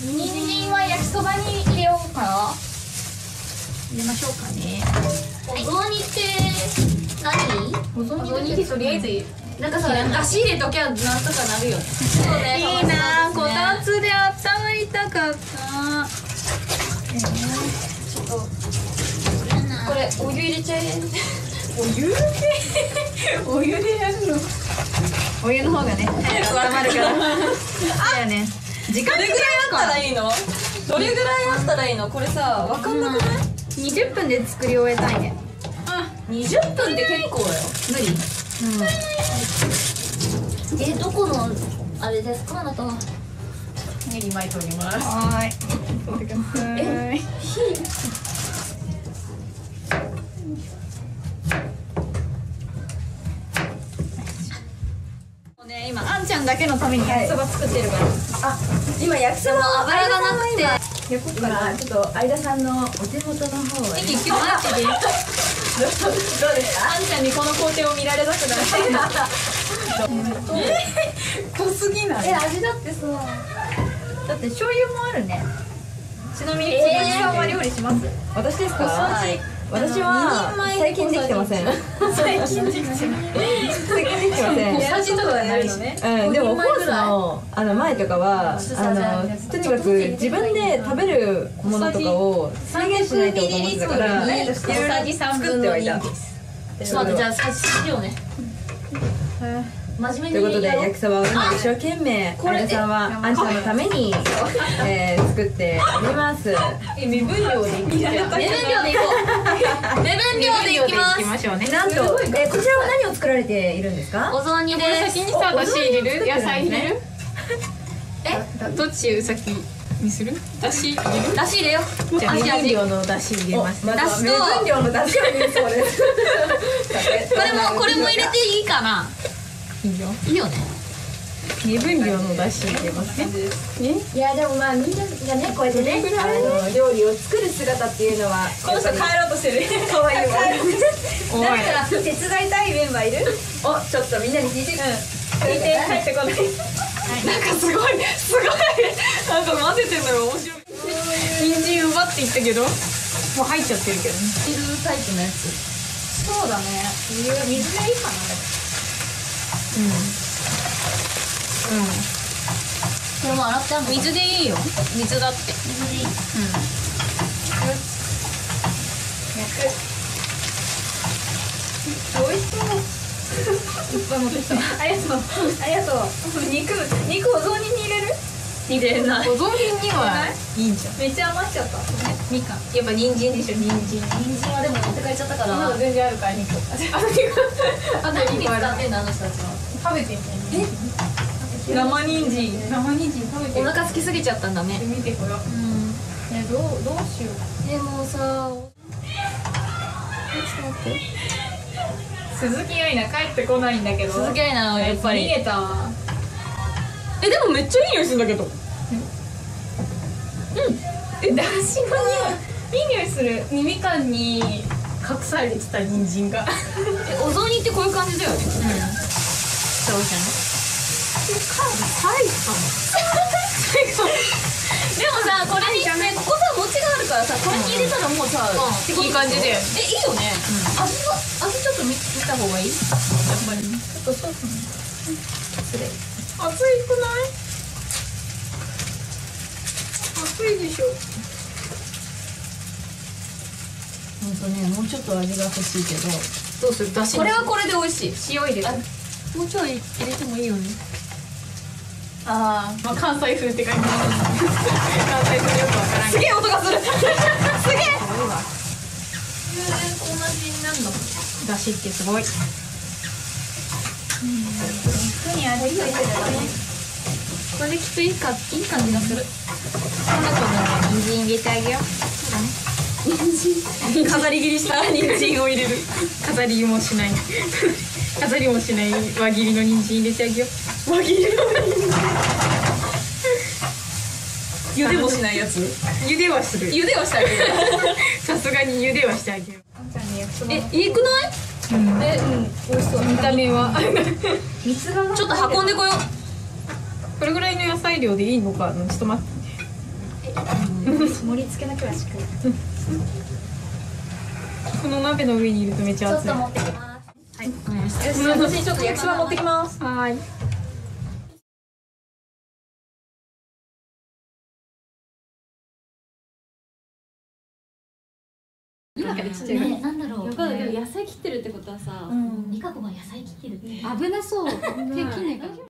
人参は焼きそばに入れようかな。入れましょうかね。お雑煮って何？お雑煮ってとりあえずなんかさだし入れときゃなんとかなるよね。そうね。いいな。ここたたつで温まりたかった。ちょっとこれお湯入れちゃえ。お湯？でお湯でやるの？お湯の方がね温まるから。だよね時間どれぐらいあったらいいの？どれぐらいあったらいいの？これさわかんなくない？20分で作り終えたいね。20分で結構よ。無理。えどこのあれですか？あなたネギ巻いております。はーい。取ってください。もうちゃんだけのために焼きそば作ってるから、今焼きそば油がなくて。焼こうかな今ちょっと相田さんのお手元の方へネギ今日マジで。どうですか？あんちゃんにこの工程を見られたくない濃すぎない？え味だってさだって醤油もあるね。ちなみにえー。つぶしさんは料理します、私ですか？はい。私は最近できてません最近できてない最近できてません。やることがないのねうん、でもコースのあの前とかはあのとにかく自分で食べるものとかを再現しないとと思ってたから作ってはいたちょっと待ってじゃあさしようね真面目にということで焼きそばを今一生懸命これさんはあんちゃんのために、えー、作っております。え目分量でいき目分量でいこう。目分量でいきます。ましょうね。なんと、えー、こちらは何を作られているんですか？お雑煮です。先にさ入れる？野菜入れる？え？どっち先にする？だし入れる？だし入れよう。じゃあ目分量のだし入れます。と目分量の入れそうです。これもこれも入れていいかな？いいよ。いいよね。目分量のだし入れますね。いやでもまあみんながねこうやってねあの料理を作る姿っていうのはこの人帰ろうとしてる。可愛いわ。だから手伝いたいメンバーいる？おちょっとみんなに聞いて。聞いて帰ってこない。なんかすごいすごい。なんか混ぜてんのが面白い。人参奪っていったけど。もう入っちゃってるけどね。いるタイプのやつ。そうだね。水水でいいかなうん。うん。これも洗ってあ水でいいよ。水だって。水でいい。美味しそう。いっぱい持ってきたありがとう。ありがとう。肉肉お雑煮に入れる？入れない。お雑煮にはい？いんじゃん。めっちゃ余っちゃった。みかん。やっぱ人参でしょ人参。人参。はでも持って帰っちゃったから。まだ全然あるから肉。あ肉。あと肉ある。使ってんのあの人たちは食べてみてえ？生人参生人参食べてお腹空きすぎちゃったんだね。見てこよう。うん。えどうどうしよう。でもさ鈴木愛菜帰ってこないんだけど。続けないなやっぱ逃りげた。わえでもめっちゃいい匂いするんだけど。えだしの匂いいい匂いする。みかんに隠されてた人参が。えお雑煮ってこういう感じだよねそうじゃなでもさこれにねここさ餅があるからさこれに入れたらもうさ、ってこといい感じだよえいいよね、味は味ちょっと見見た方がいい？やっぱり。ちょっとそう失礼。暑いくない？暑いでしょ。ほんとねもうちょっと味が欲しいけどどうする？だしこれはこれで美味しい。塩入れるあもうちょい入れてもいいよね。あー、まあ関西風って感じ関西風よくわからん。すげえ音がする。すげえ。全然同じになるの？だしってすごい。肉に味付いてるねこれできっといいかいい感じがする。この子の人参入れてあげよう。飾り切りした人参を入れる。飾りもしない飾りもしない輪切りの人参入れてあげよう。輪切りの茹でもしないやつ？茹ではする。茹ではしてあげる さすがに茹ではしてあげるえいいくない？えうん。美味しそう。見た目は。ちょっと運んでこよう。これぐらいの野菜量でいいのかなちょっと待って盛り付けだけはしっかりこの鍋の上にいるとめっちゃ熱い。ちょっと持ってきますよし私ちょっと焼きそば持ってきますはい今からちっちゃいねなんだろう。よかったでも野菜切ってるってことはさ、リカ子が野菜切ってるって。危なそう。手切んないかな